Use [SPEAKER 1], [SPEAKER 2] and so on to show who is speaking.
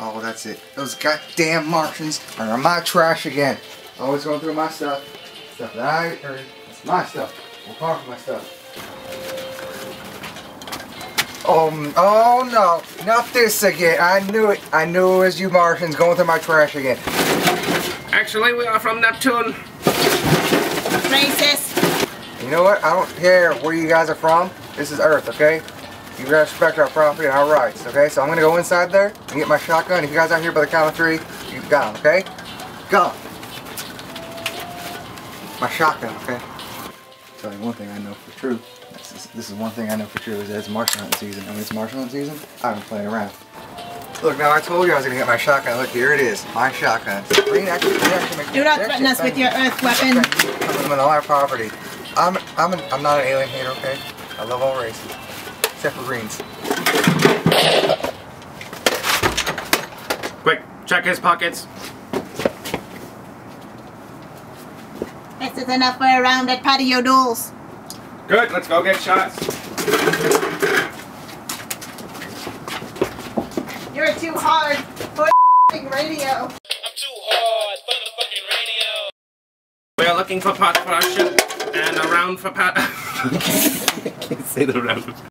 [SPEAKER 1] Oh, that's it. Those goddamn Martians are in my trash again. Always going through my stuff. Stuff that I earned. It's my stuff. Well, part of my stuff. Oh, oh no, not this again. I knew it. I knew it was you Martians going through my trash again.
[SPEAKER 2] Actually, we are from Neptune.
[SPEAKER 3] Racist.
[SPEAKER 1] You know what? I don't care where you guys are from. This is Earth, okay? You gotta respect our property and our rights, okay? So I'm gonna go inside there and get my shotgun. If you guys aren't here by the count of three, you got 'em, okay? Go. My shotgun, okay? Tell you one thing I know for true. This is, this is one thing I know for true is that it's Martian hunting season. And when it's Martian hunting season, I've been playing around. Look, now I told you I was gonna get my shotgun. Look, here it is. My shotgun. Green actually, green actually
[SPEAKER 3] Do not threaten us with your earth weapon.
[SPEAKER 1] I'm on our property. I'm I'm an, I'm not an alien hater, okay? I love all races, except for greens.
[SPEAKER 2] Quick, check his pockets.
[SPEAKER 3] This is enough for a round at patio duels.
[SPEAKER 2] Good, let's go get shots.
[SPEAKER 3] You're too hard for radio.
[SPEAKER 4] I'm too hard for the fucking radio.
[SPEAKER 2] We are looking for pot Russian and a round for pot.
[SPEAKER 5] Can't say the round.